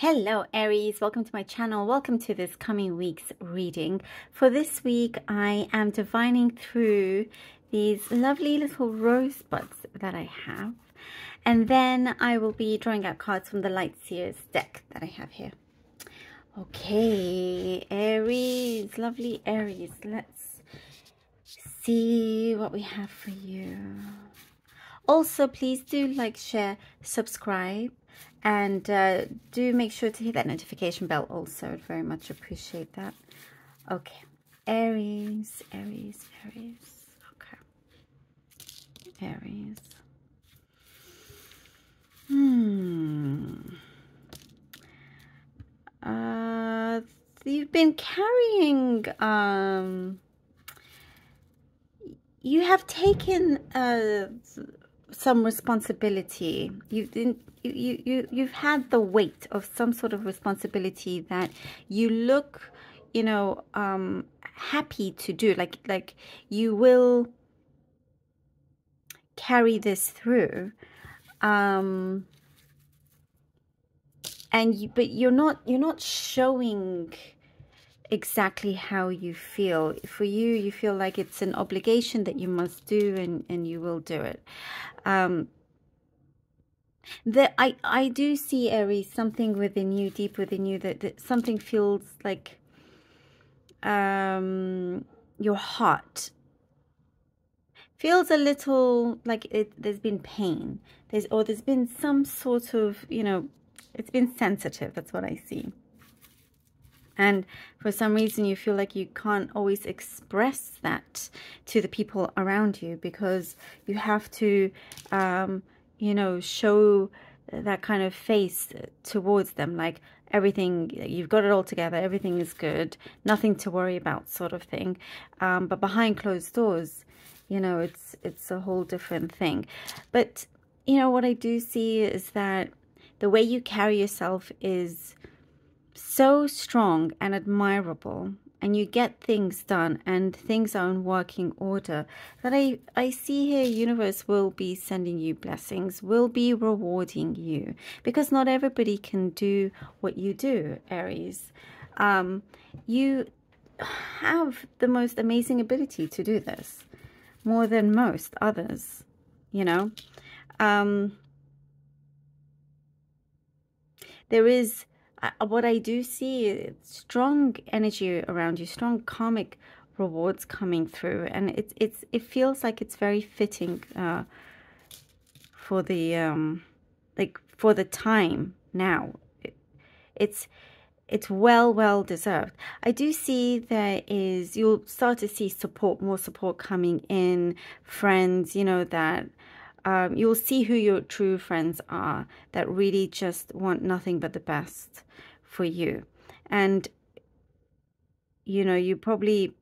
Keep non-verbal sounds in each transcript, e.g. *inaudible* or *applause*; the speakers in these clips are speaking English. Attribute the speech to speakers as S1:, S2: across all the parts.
S1: Hello Aries, welcome to my channel. Welcome to this coming week's reading. For this week, I am divining through these lovely little rosebuds that I have. And then I will be drawing out cards from the Light Seers deck that I have here. Okay, Aries, lovely Aries. Let's see what we have for you. Also, please do like, share, subscribe and uh, do make sure to hit that notification bell also. I'd very much appreciate that. Okay. Aries, Aries, Aries. Okay. Aries. Hmm. Uh, you've been carrying, um, you have taken, uh, some responsibility. You've been, you, you, you've had the weight of some sort of responsibility that you look, you know, um, happy to do. Like, like you will carry this through. Um, and you, but you're not, you're not showing exactly how you feel. For you, you feel like it's an obligation that you must do and, and you will do it. Um, that I, I do see, Aries, something within you, deep within you, that, that something feels like um, your heart feels a little like it, there's been pain. There's Or there's been some sort of, you know, it's been sensitive. That's what I see and for some reason you feel like you can't always express that to the people around you because you have to um, you know show that kind of face towards them like everything you've got it all together everything is good nothing to worry about sort of thing. Um, but behind closed doors you know it's it's a whole different thing. But you know what i do see is that the way you carry yourself is so strong and admirable and you get things done and things are in working order that I, I see here universe will be sending you blessings will be rewarding you. Because not everybody can do what you do aries. Um, you have the most amazing ability to do this more than most others you know? Um, there is what I do see is strong energy around you, strong karmic rewards coming through, and it's it's it feels like it's very fitting uh, for the um, like for the time now. It, it's it's well well deserved. I do see there is you'll start to see support, more support coming in, friends, you know that um, you'll see who your true friends are that really just want nothing but the best for you. And, you know, you probably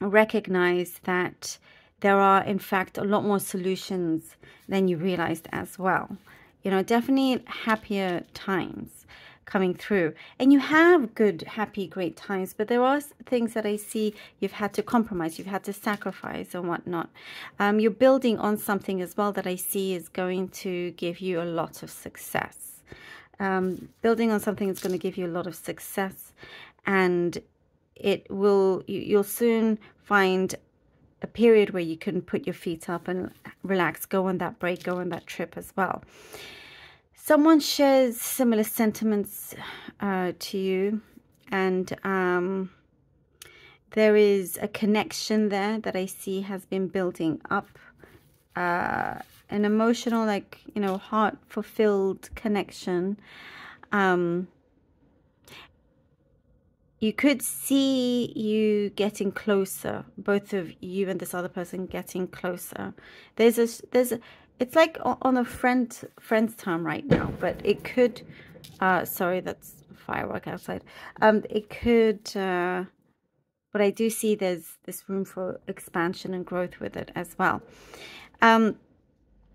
S1: recognize that there are, in fact, a lot more solutions than you realized as well. You know, definitely happier times coming through. And you have good, happy, great times, but there are things that I see you've had to compromise, you've had to sacrifice and whatnot. Um, you're building on something as well that I see is going to give you a lot of success. Um, building on something is going to give you a lot of success and it will, you, you'll soon find a period where you can put your feet up and relax, go on that break, go on that trip as well someone shares similar sentiments uh, to you and um, there is a connection there that I see has been building up uh, an emotional like you know heart fulfilled connection. Um, you could see you getting closer both of you and this other person getting closer. There's a there's a it's like on a friend friend's time right now, but it could. Uh, sorry, that's firework outside. Um, it could. Uh, but I do see there's this room for expansion and growth with it as well. Um,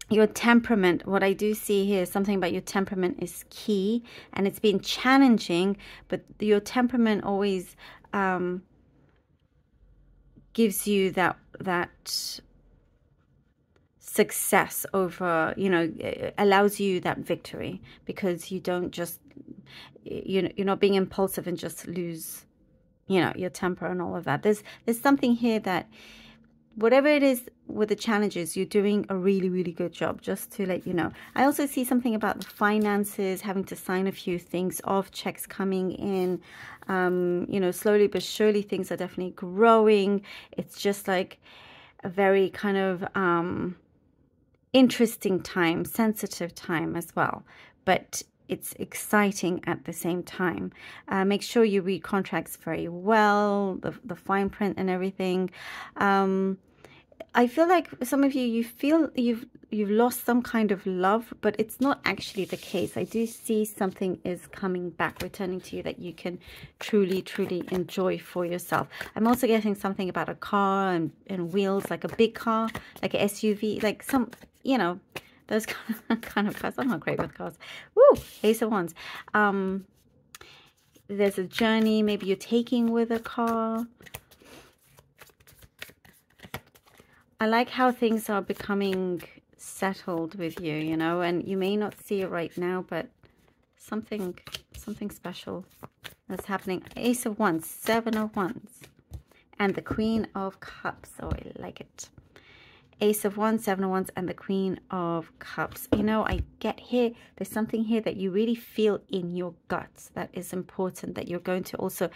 S1: your temperament, what I do see here, something about your temperament is key and it's been challenging, but your temperament always um, gives you that that success over, you know, allows you that victory because you don't just you know, you're not being impulsive and just lose, you know, your temper and all of that. There's there's something here that whatever it is with the challenges, you're doing a really, really good job, just to let you know. I also see something about the finances, having to sign a few things off, checks coming in. Um, you know, slowly but surely things are definitely growing. It's just like a very kind of um, interesting time, sensitive time as well. But it's exciting at the same time. Uh, make sure you read contracts very well, the, the fine print and everything. Um, I feel like some of you, you feel you've you've lost some kind of love, but it's not actually the case. I do see something is coming back, returning to you that you can truly, truly enjoy for yourself. I'm also getting something about a car and, and wheels, like a big car, like an SUV, like some, you know, those *laughs* kind of cars. I'm not great with cars. Woo! Ace of Wands. Um, there's a journey maybe you're taking with a car I like how things are becoming settled with you, you know, and you may not see it right now, but something, something special that's happening. Ace of Wands, Seven of Wands, and the Queen of Cups. Oh, I like it. Ace of Wands, Seven of Wands, and the Queen of Cups. You know, I get here, there's something here that you really feel in your guts that is important, that you're going to also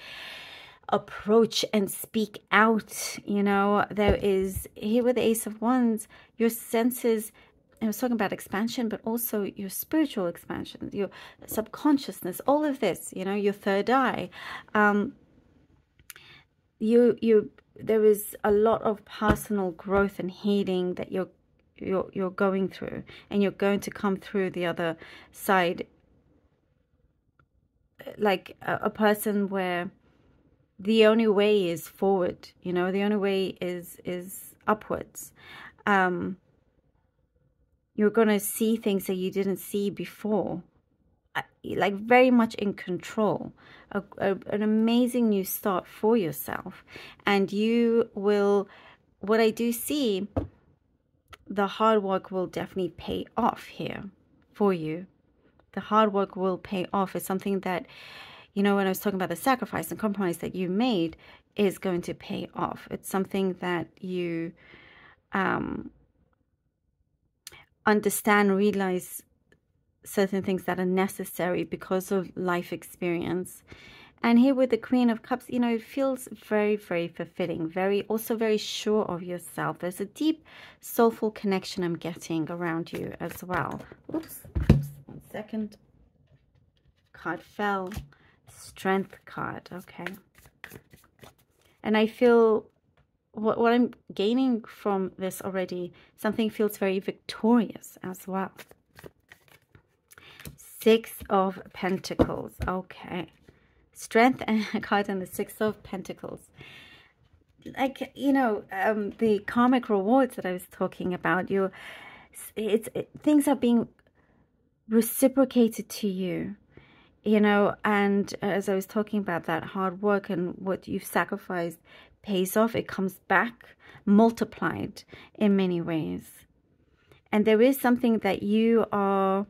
S1: approach and speak out. You know, there is here with the Ace of Wands, your senses. I was talking about expansion, but also your spiritual expansion, your subconsciousness, all of this, you know, your third eye. Um, you, you, there is a lot of personal growth and healing that you're, you're, you're going through, and you're going to come through the other side. Like a, a person where the only way is forward you know the only way is is upwards. Um you're going to see things that you didn't see before like very much in control a, a, an amazing new start for yourself. And you will what i do see the hard work will definitely pay off here for you. The hard work will pay off. Is something that you know, when I was talking about the sacrifice and compromise that you made is going to pay off. It's something that you um, understand, realize certain things that are necessary because of life experience. And here with the Queen of Cups, you know, it feels very, very fulfilling, very, also very sure of yourself. There's a deep, soulful connection I'm getting around you as well. Oops, oops one second. Card fell strength card okay and I feel what, what I'm gaining from this already something feels very victorious as well six of pentacles. Okay. Strength and a *laughs* card and the six of pentacles. Like you know um the karmic rewards that I was talking about you it's it, things are being reciprocated to you you know, and as I was talking about that hard work and what you've sacrificed pays off, it comes back multiplied in many ways. And there is something that you are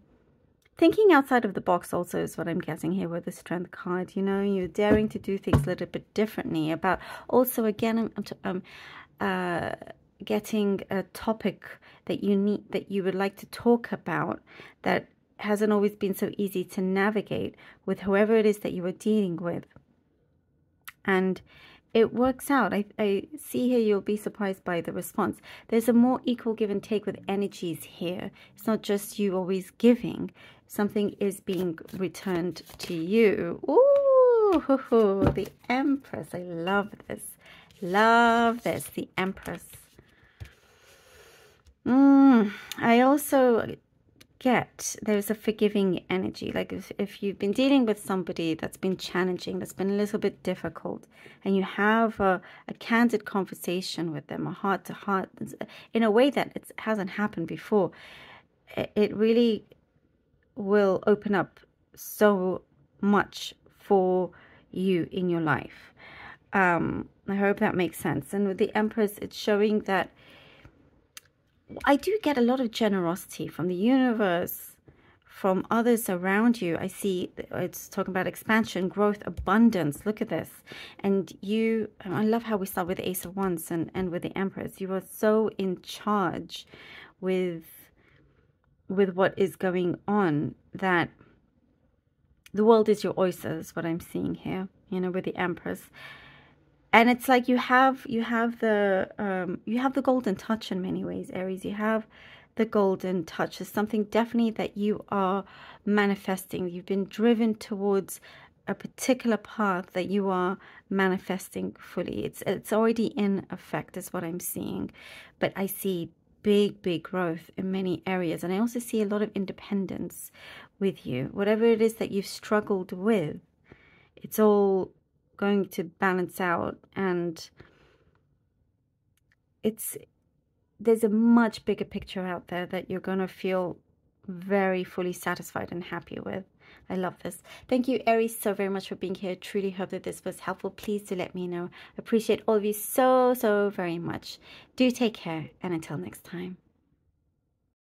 S1: thinking outside of the box also is what I'm getting here with the strength card. You know, you're daring to do things a little bit differently about also again, um, uh, getting a topic that you need, that you would like to talk about that hasn't always been so easy to navigate with whoever it is that you are dealing with. And it works out. I, I see here you'll be surprised by the response. There's a more equal give and take with energies here. It's not just you always giving. Something is being returned to you. Ooh, the Empress. I love this. Love this. The Empress. Mm, I also get there's a forgiving energy like if, if you've been dealing with somebody that's been challenging that's been a little bit difficult and you have a, a candid conversation with them a heart to heart in a way that it hasn't happened before it really will open up so much for you in your life um, i hope that makes sense and with the empress it's showing that I do get a lot of generosity from the universe, from others around you. I see it's talking about expansion, growth, abundance. Look at this. And you, I love how we start with the Ace of Wands and, and with the Empress. You are so in charge with with what is going on that the world is your oyster is what I'm seeing here, you know, with the Empress. And it's like you have you have the um, you have the golden touch in many ways, Aries. You have the golden touch is something definitely that you are manifesting. You've been driven towards a particular path that you are manifesting fully. It's it's already in effect, is what I'm seeing. But I see big, big growth in many areas. And I also see a lot of independence with you. Whatever it is that you've struggled with, it's all going to balance out and it's there's a much bigger picture out there that you're going to feel very fully satisfied and happy with. I love this. Thank you, Aries, so very much for being here. Truly hope that this was helpful. Please do let me know. Appreciate all of you so, so very much. Do take care, and until next time.